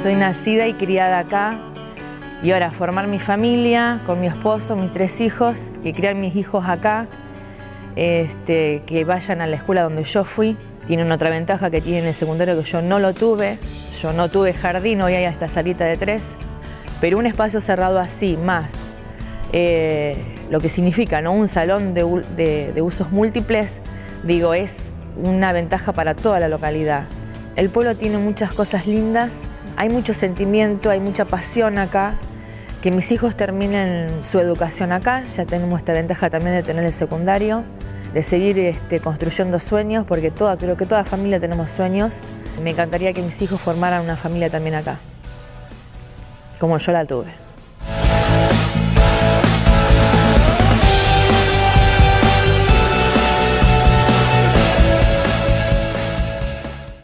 Soy nacida y criada acá y ahora formar mi familia con mi esposo, mis tres hijos y criar mis hijos acá, este, que vayan a la escuela donde yo fui. Tienen otra ventaja que tienen el secundario que yo no lo tuve. Yo no tuve jardín, hoy hay hasta salita de tres. Pero un espacio cerrado así, más eh, lo que significa ¿no? un salón de, de usos múltiples, digo, es una ventaja para toda la localidad. El pueblo tiene muchas cosas lindas, hay mucho sentimiento, hay mucha pasión acá. Que mis hijos terminen su educación acá, ya tenemos esta ventaja también de tener el secundario, de seguir este, construyendo sueños, porque creo que toda familia tenemos sueños. Me encantaría que mis hijos formaran una familia también acá, como yo la tuve.